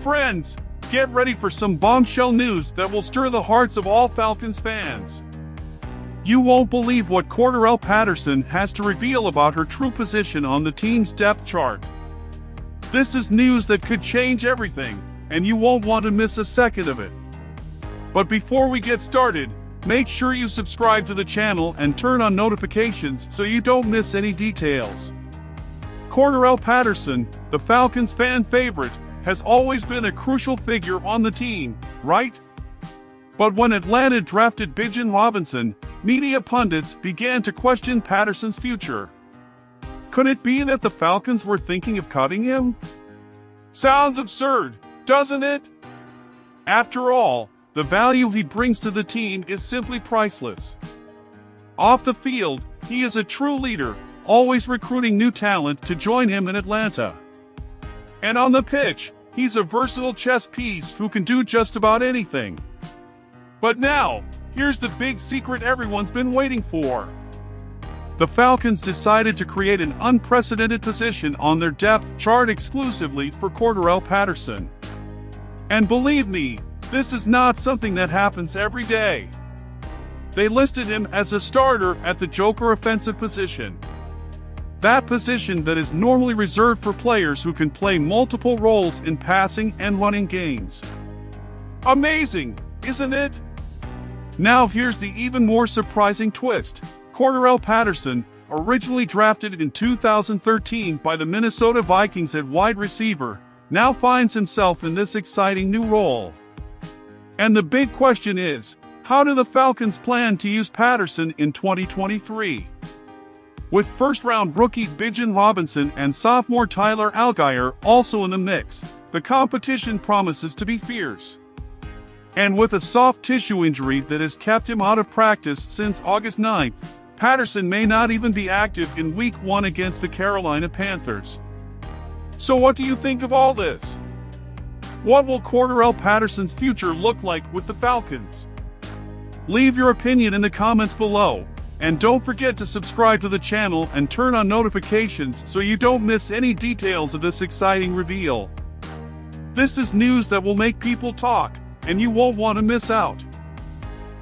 Friends, get ready for some bombshell news that will stir the hearts of all Falcons fans. You won't believe what Cordarrelle Patterson has to reveal about her true position on the team's depth chart. This is news that could change everything, and you won't want to miss a second of it. But before we get started, make sure you subscribe to the channel and turn on notifications so you don't miss any details. Cordarrelle Patterson, the Falcons fan favorite, has always been a crucial figure on the team, right? But when Atlanta drafted Bijan Robinson, media pundits began to question Patterson's future. Could it be that the Falcons were thinking of cutting him? Sounds absurd, doesn't it? After all, the value he brings to the team is simply priceless. Off the field, he is a true leader, always recruiting new talent to join him in Atlanta. And on the pitch, he's a versatile chess piece who can do just about anything. But now, here's the big secret everyone's been waiting for. The Falcons decided to create an unprecedented position on their depth chart exclusively for Cordarrelle Patterson. And believe me, this is not something that happens every day. They listed him as a starter at the Joker offensive position. That position that is normally reserved for players who can play multiple roles in passing and running games. Amazing, isn't it? Now here's the even more surprising twist. Cordarrelle Patterson, originally drafted in 2013 by the Minnesota Vikings at wide receiver, now finds himself in this exciting new role. And the big question is, how do the Falcons plan to use Patterson in 2023? With first-round rookie Bijan Robinson and sophomore Tyler Allgeier also in the mix, the competition promises to be fierce. And with a soft tissue injury that has kept him out of practice since August 9th, Patterson may not even be active in Week 1 against the Carolina Panthers. So what do you think of all this? What will Cordarrelle Patterson's future look like with the Falcons? Leave your opinion in the comments below, and don't forget to subscribe to the channel and turn on notifications so you don't miss any details of this exciting reveal. This is news that will make people talk, and you won't want to miss out.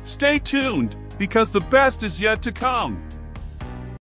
Stay tuned, because the best is yet to come.